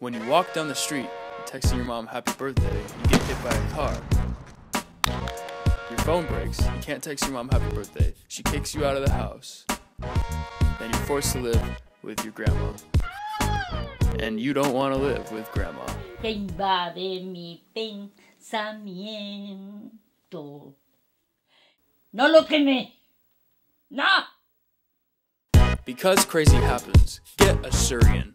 When you walk down the street texting your mom happy birthday, you get hit by a car. Your phone breaks, you can't text your mom happy birthday. She kicks you out of the house. Then you're forced to live with your grandma. And you don't want to live with grandma. No look at me... No. Because crazy happens, get Asurion.